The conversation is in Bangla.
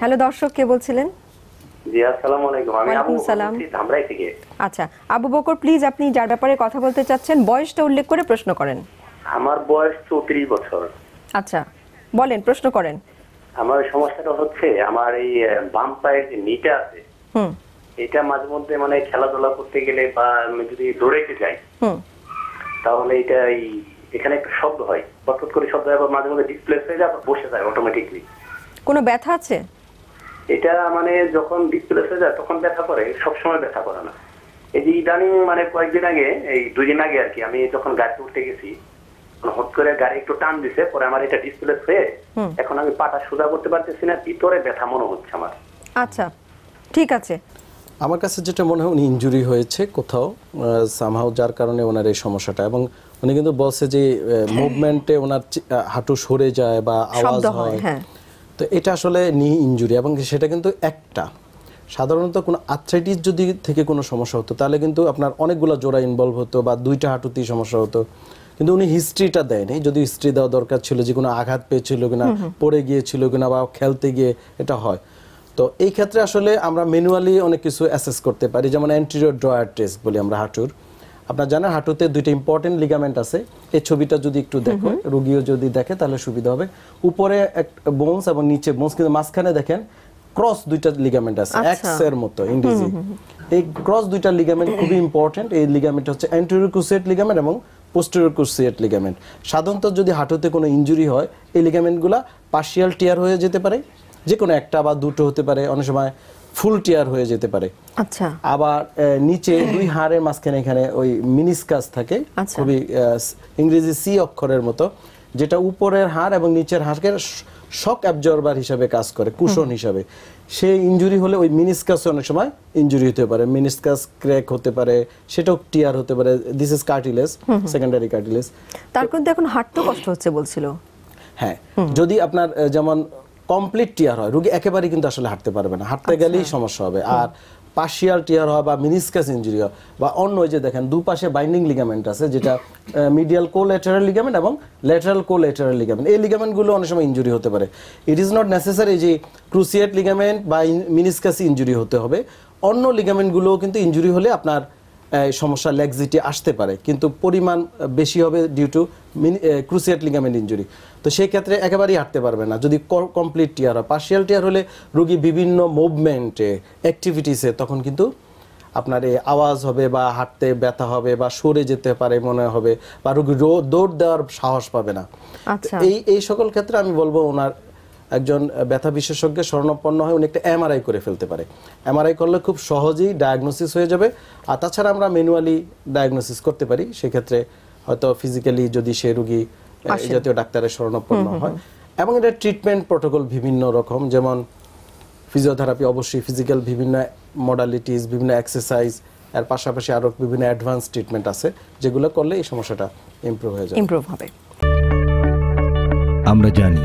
হ্যালো দর্শক কে বলছিলেন? জি আসসালামু আলাইকুম। আমি আবু সালাম। ধামরাই থেকে। আচ্ছা আবু বকর প্লিজ আপনি যার ব্যাপারে কথা বলতে চাচ্ছেন বয়সটা উল্লেখ করে প্রশ্ন করেন। আমার বয়স চৌত্রিশ বছর। আচ্ছা বলেন প্রশ্ন করেন। আমার সমস্যাটা হচ্ছে আমার এই বাম পায়ের যে নিটা আছে হুম। এটা মাঝে মধ্যে মানে খেলাধুলা করতে গেলে বা আমি যদি দৌড়াইতে যাই হুম। তাহলে এটা এই এখানে একটা শব্দ হয়। পটপট করে শব্দ হয় আবার মাঝে মধ্যে ডিসপ্লেস হয়ে যায় বসে যায় অটোমেটিকলি কোনো ব্যথা আছে? এটা মানে যখন ডিসপ্লেস হয়ে যায় তখন ব্যথা করে সবসময় ব্যথা করে না। এই যে ইদানিং মানে কয়েকদিন আগে এই দুই দিন আগে আর কি আমি যখন গাড়িতে উঠতে গেছি হট করে গাড়ি একটু টান দিছে পরে আমার এটা ডিসপ্লেস হয়ে এখন আমি পাটা সোজা করতে পারতেছি না ভিতরে ব্যথা মনে হচ্ছে আমার। আচ্ছা ঠিক আছে। আমার কাছে যেটা মনে হয় উনি ইনজুরি হয়েছে কোথাও সামহাও যার কারণে ওনার এই সমস্যাটা। এবং উনি কিন্তু বলছে যে মুভমেন্টে ওনার হাঁটু সরে যায় বা আওয়াজ হয়। হ্যাঁ। তো এটা আসলে নি ইনজুরি এবং সেটা কিন্তু একটা। সাধারণত কোনো আর্থ্রাইটিস যদি থেকে কোনো সমস্যা হতো তাহলে কিন্তু আপনার অনেকগুলো জোড়া ইনভলভ হতো বা দুইটা হাঁটুতেই সমস্যা হতো। কিন্তু উনি হিস্ট্রিটা দেয়নি যদি হিস্ট্রি দেওয়া দরকার ছিল যে কোনো আঘাত পেয়েছিল কিনা পড়ে গিয়েছিল কিনা বা খেলতে গিয়ে এটা হয়। তো এই ক্ষেত্রে আসলে আমরা ম্যানুয়ালি অনেক কিছু অ্যাসেস করতে পারি যেমন অ্যান্টিরিয়র ড্রয়ার টেস্ট বলি আমরা হাঁটুর। আপনার জানেন হাঁটুতে দুইটা ইম্পর্টেন্ট লিগামেন্ট আছে। এই ছবিটা যদি একটু দেখো রুগীও যদি দেখে তাহলে সুবিধা হবে। উপরে এক বোনস এবং নিচে বোনস কিন্তু মাঝখানে দেখেন ক্রস দুইটা লিগামেন্ট আছে আচ্ছা। এক্সের মতো ইংরেজি এই ক্রস দুইটা লিগামেন্ট খুবই ইম্পর্টেন্ট এই লিগামেন্ট হচ্ছে অ্যান্টেরিয়র ক্রুসিয়েট লিগামেন্ট এবং পোস্টেরিয়র ক্রুসিয়েট লিগামেন্ট সাধারণত যদি হাঁটুতে কোনো ইনজুরি হয় এই লিগামেন্টগুলো পার্শিয়াল টিয়ার হয়ে যেতে পারে যে কোনো একটা বা দুটো হতে পারে। অনেক সময় ফুল টিয়ার হয়ে যেতে পারে। আচ্ছা। আবার নিচে দুই হাড়ের মাঝখানে এখানে ওই মিনিসকাস থাকে। আচ্ছা। খুবই ইংরেজি সি অক্ষরের মতো যেটা উপরের হাড় এবং নিচের হাড়কে শক অ্যাবজর্বার হিসাবে কাজ করে কুশন হিসাবে। সেই ইনজুরি হলে ওই মিনিসকাস অনেক সময় ইনজুরি হতে পারে। মিনিসকাস ক্র্যাক হতে পারে সেটাও টিয়ার হতে পারে। This is cartilage secondary cartilage তার কিন্তু এখন হাঁটতে কষ্ট হচ্ছে বলছিল। হ্যাঁ। যদি আপনার যেমন কমপ্লিট টিয়ার হয়। রোগী একেবারেই কিন্তু আসলে হাঁটতে পারবে না। হাঁটতে গেলেই সমস্যা হবে। আর পার্শিয়াল টিয়ার হয় বা মিনিসকাস ইঞ্জুরি হয় বা অন্য ওই যে দেখেন দুপাশে বাইন্ডিং লিগামেন্ট আছে যেটা মিডিয়াল কো ল্যাটারাল লিগামেন্ট এবং ল্যাটারাল কো ল্যাটারাল লিগামেন্ট এই লিগামেন্টগুলো অনেক সময় ইঞ্জুরি হতে পারে। ইট ইজ নট নেসেসারি যে ক্রুসিয়েট লিগামেন্ট বা মিনিসকাস ইঞ্জুরি হতে হবে। অন্য লিগামেন্টগুলোও কিন্তু ইনজুরি হলে আপনার সমস্যা লেগজিটি আসতে পারে কিন্তু পরিমাণ বেশি হবে due to cruciate ligament injury তো সেই ক্ষেত্রে একেবারেই হাঁটতে পারবে না। যদি কমপ্লিট টিয়ার হয় পার্শিয়াল টিয়ার হলে রুগী বিভিন্ন মুভমেন্টে অ্যাক্টিভিটিসে তখন কিন্তু আপনার এই আওয়াজ হবে বা হাঁটতে ব্যথা হবে বা সরে যেতে পারে মনে হবে বা রোগী দৌড় দেওয়ার সাহস পাবে না। আচ্ছা। এই এই সকল ক্ষেত্রে আমি বলব ওনার একজন ব্যথা বিশেষজ্ঞের শরণাপন্ন হয় উনি একটা এমআরআই করে ফেলতে পারে। এমআরআই করলে খুব সহজেই ডায়াগনোসিস হয়ে যাবে। আর তাছাড়া আমরা ম্যানুয়ালি ডায়াগনোসিস করতে পারি। সেক্ষেত্রে হয়তো ফিজিক্যালি যদি সে রুগী জাতীয় ডাক্তারের শরণাপন্ন হয়। এবং এটা ট্রিটমেন্ট প্রোটোকল বিভিন্ন রকম যেমন ফিজিওথেরাপি অবশ্যই ফিজিক্যাল বিভিন্ন মডালিটিস বিভিন্ন এক্সারসাইজ এর পাশাপাশি আরও বিভিন্ন অ্যাডভান্স ট্রিটমেন্ট আছে যেগুলো করলে এই সমস্যাটা ইমপ্রুভ হয়ে যাবে ইমপ্রুভ হবে। আমরা জানি